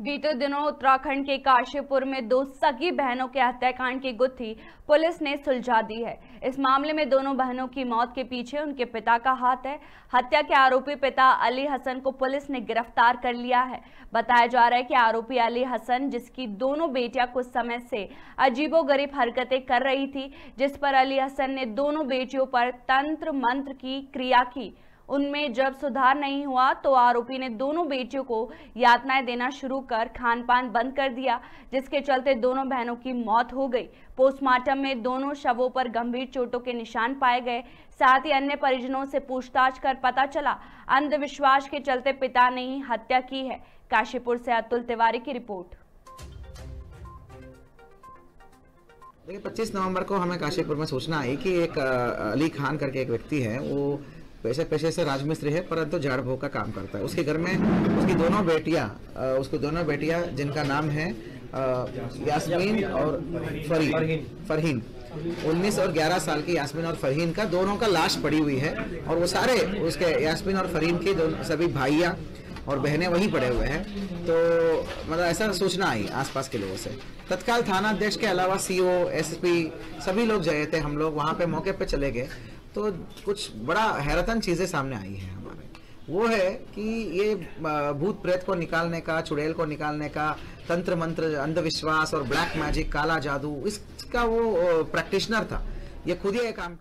बीते दिनों उत्तराखंड के काशीपुर में दो सगी बहनों के हत्याकांड की गुत्थी पुलिस ने सुलझा दी है। इस मामले में दोनों बहनों की मौत के पीछे उनके पिता का हाथ है। हत्या के आरोपी पिता अली हसन को पुलिस ने गिरफ़्तार कर लिया है। बताया जा रहा है कि आरोपी अली हसन, जिसकी दोनों बेटियाँ कुछ समय से अजीबोगरीब हरकतें कर रही थी, जिस पर अली हसन ने दोनों बेटियों पर तंत्र मंत्र की क्रिया की। उनमें जब सुधार नहीं हुआ तो आरोपी ने दोनों बेटियों को यातनाएँ देना शुरू कर खान पान बंद कर दिया, जिसके चलते दोनों बहनों की मौत हो गई। पोस्टमार्टम में दोनों शवों पर गंभीर चोटों के निशान पाए गए। साथ ही अन्य परिजनों से पूछताछ कर पता चला, अंधविश्वास के चलते पिता ने ही हत्या की है। काशीपुर से अतुल तिवारी की रिपोर्ट। देखिए 25 नवंबर को हमें काशीपुर में सूचना आई कि एक अली खान करके एक व्यक्ति है। वो पैसे पेशे से राजमिस्त्री है, परंतु झाड़ भोग का काम करता है। उसके घर में उसकी दोनों बेटियाँ उसकी दोनों बेटियाँ, जिनका नाम है यास्मीन और फरहीन फरहीन। 19 और 11 साल की यास्मीन और फरहीन का दोनों का लाश पड़ी हुई है, और वो सारे उसके यास्मीन और फरहीन की सभी भाइया और बहनें वहीं पड़े हुए हैं। तो मतलब ऐसा सूचना आई आसपास के लोगों से। तत्काल थाना अध्यक्ष के अलावा सीओ एसपी सभी लोग गए थे हम लोग वहाँ पे मौके पे चले गए। तो कुछ बड़ा हैरतन चीज़ें सामने आई हैं हमारे वो है कि ये भूत प्रेत को निकालने का, चुड़ैल को निकालने का, तंत्र मंत्र, अंधविश्वास और ब्लैक मैजिक, काला जादू, इसका वो प्रैक्टिशनर था। ये खुद ही एक काम